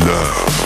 Love.